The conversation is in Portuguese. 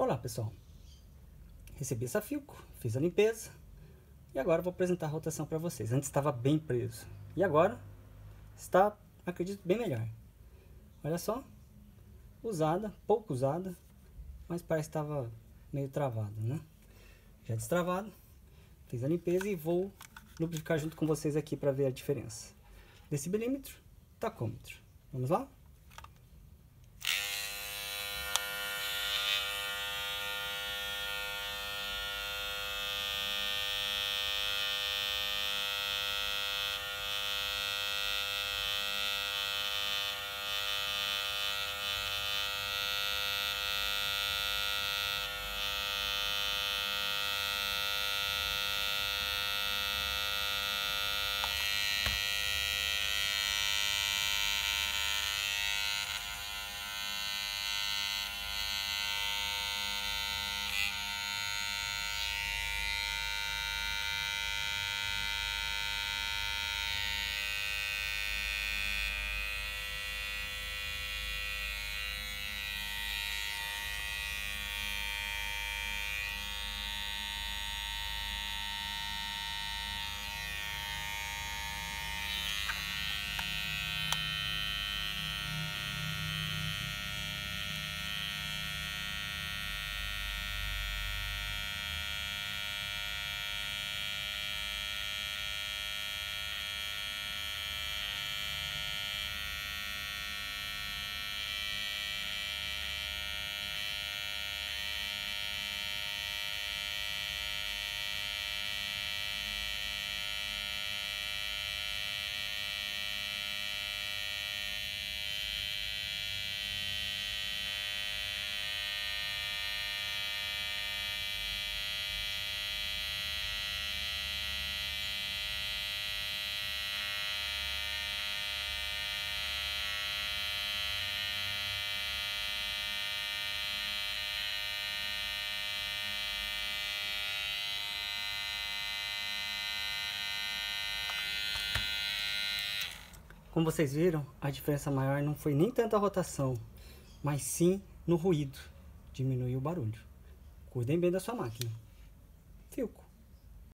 Olá pessoal, recebi essa Filco, fiz a limpeza e agora vou apresentar a rotação para vocês. Antes estava bem preso e agora está, acredito, bem melhor. Olha só, usada, pouco usada, mas parece que estava meio travado, né? Já destravado, fiz a limpeza e vou lubrificar junto com vocês aqui para ver a diferença. Decibelímetro, tacômetro. Vamos lá? Como vocês viram, a diferença maior não foi nem tanto a rotação, mas sim no ruído. Diminuiu o barulho. Cuidem bem da sua máquina. Filco.